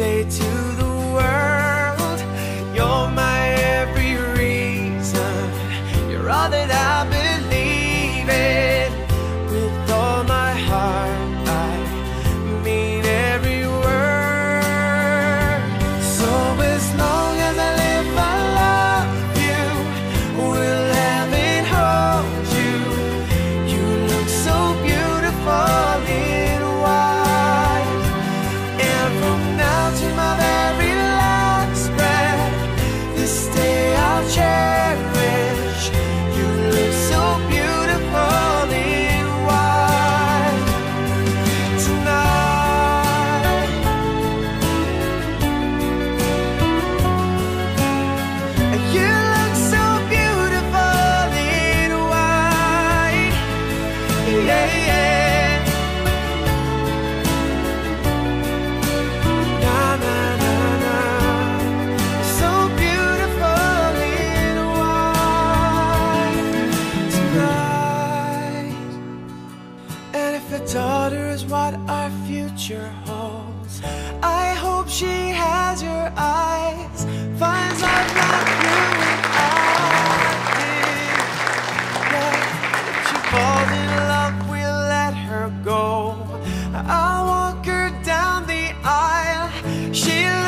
say to the world, you're my every reason, you're all that I've been. future holds. I hope she has your eyes, finds love like you and I did. That she falls in love, we'll let her go. I'll walk her down the aisle. She'll